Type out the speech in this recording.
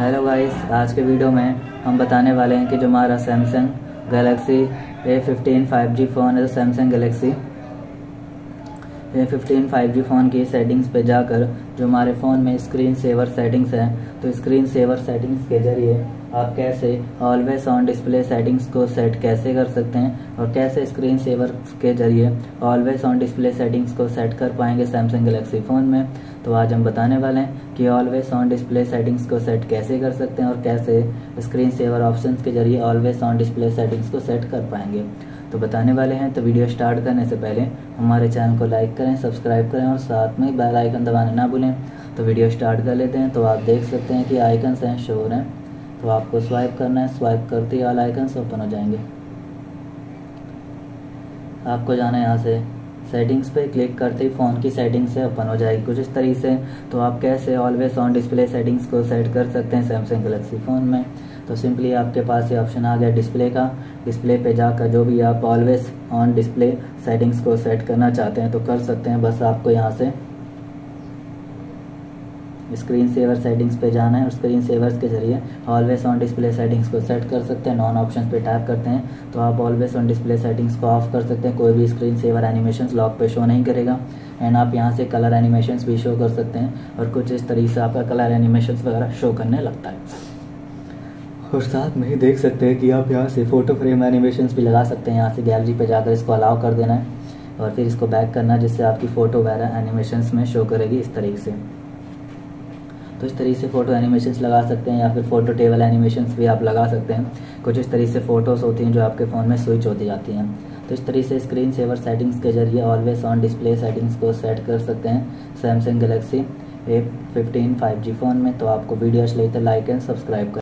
Hello guys आज के video में हम बताने वाले हैं कि जो हमारा Samsung Galaxy A fifteen five G phone है तो Samsung Galaxy A fifteen five G phone की सेटिंग्स पे जाकर, जो हमारे फ़ोन में स्क्रीन सेवर सेटिंग्स हैं तो स्क्रीन सेवर सेटिंग्स के ज़रिए आप कैसे ऑलवेज ऑन डिस्प्ले सेटिंग्स को सेट कैसे कर सकते हैं और कैसे स्क्रीन सेवर के ज़रिए ऑलवेज ऑन डिस्प्ले सेटिंग्स को सेट कर पाएँगे सैमसंग गलेक्सी फ़ोन में। तो आज हम बताने वाले हैं कि ऑलवेज ऑन डिस्प्ले सेटिंग्स को सेट कैसे कर सकते हैं और कैसे स्क्रीन सेवर ऑप्शन के ज़रिए ऑलवेज ऑन डिस्प्ले सेटिंग्स को सेट कर पाएँगे। तो बताने वाले हैं तो वीडियो स्टार्ट करने से पहले हमारे चैनल को लाइक करें, सब्सक्राइब करें और साथ में बेल आइकन दबाना ना भूलें। तो वीडियो स्टार्ट कर लेते हैं। तो आप देख सकते हैं कि आइकन्स हैं शो हो। रहे हैं तो आपको स्वाइप करना है। स्वाइप करते ही ऑल आइकन्स ओपन हो जाएँगे। आपको जाना है यहाँ से सेटिंग्स पे। क्लिक करते ही फ़ोन की सेटिंग्स से ओपन हो जाएगी कुछ इस तरीके से। तो आप कैसे ऑलवेज ऑन डिस्प्ले सेटिंग्स को सेट कर सकते हैं सैमसंग गलेक्सी फ़ोन में? तो सिंपली आपके पास ये ऑप्शन आ गया डिस्प्ले का। डिस्प्ले पे जाकर जो भी आप ऑलवेज ऑन डिस्प्ले सेटिंग्स को सेट करना चाहते हैं तो कर सकते हैं। बस आपको यहाँ से स्क्रीन सेवर सेटिंग्स पे जाना है और स्क्रीन सेवर्स के ज़रिए ऑलवेज ऑन डिस्प्ले सेटिंग्स को सेट कर सकते हैं। नॉन ऑप्शन पे टैप करते हैं तो आप ऑलवेज ऑन डिस्प्ले सेटिंग्स को ऑफ़ कर सकते हैं। कोई भी स्क्रीन सेवर एनिमेशन लॉक पे शो नहीं करेगा। एंड आप यहाँ से कलर एनिमेशन भी शो कर सकते हैं और कुछ इस तरीके से आपका कलर एनिमेशन वगैरह शो करने लगता है। और साथ में ही देख सकते हैं कि आप यहाँ से फ़ोटो फ्रेम एनिमेशन भी लगा सकते हैं। यहाँ से गैलरी पे जाकर इसको अलाउ कर देना है और फिर इसको बैक करना है, जिससे आपकी फ़ोटो वगैरह एनिमेशन में शो करेगी इस तरीके से। तो इस तरीके से फ़ोटो एनिमेशन लगा सकते हैं या फिर फ़ोटो टेबल एनिमेशन भी आप लगा सकते हैं। कुछ इस तरीके से फ़ोटोज़ होती हैं जो आपके फ़ोन में स्विच होती जाती हैं। तो इस तरीके से स्क्रीन सेवर सेटिंग्स के ज़रिए ऑलवेज ऑन डिस्प्ले सेटिंग्स को सेट कर सकते हैं। Samsung Galaxy A fifteen five G phone में। तो आपको वीडियो अच्छी लगी तो लाइक एंड सब्सक्राइब कर